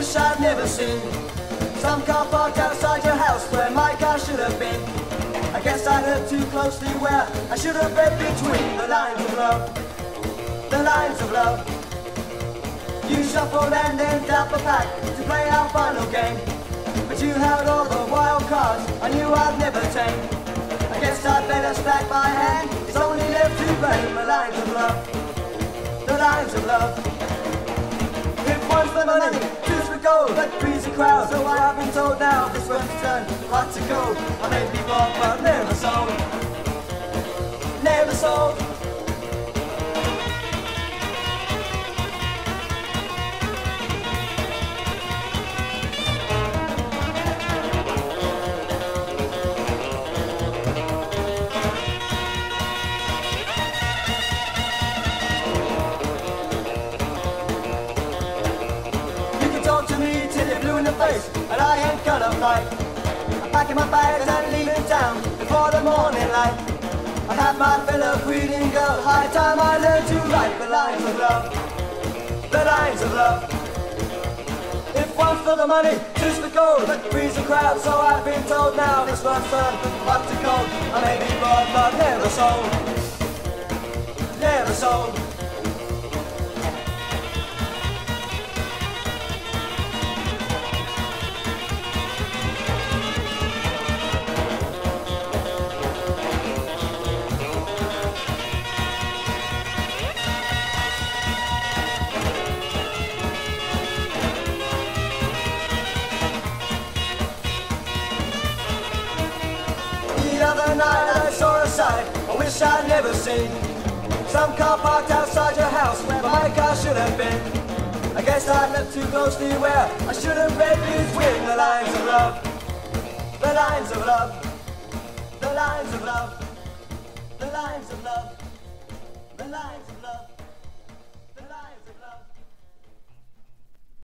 wish I'd never seen. Some car parked outside your house where my car should have been. I guess I heard too closely where I should have read between the lines of love. The lines of love. You shuffled and then dealt the pack to play our final game. But you held all the wild cards I knew I'd never tame. I guess I'd better stack my hand. It's only left to blame the lines of love. The lines of love. One's for money, two's for gold, but a crowd. So I've been told now this one's done. Lots of gold. I may be bought, but never sold. Never sold. The and I ain't gonna fight. I'm packing my bags and leaving town before the morning light. I have my fill of girl, high time I learned to write the lines of love. The lines of love. If one's for the money, two's for gold, three's a crowd, so I've been told now. This one's fun, hot to cold. I may be bought, but never sold. Never sold. I'd never seen. Some car parked outside your house where my car should have been. I guess I looked too closely where I should have read between the lines of love. The lines of love. The lines of love. The lines of love. The lines of love.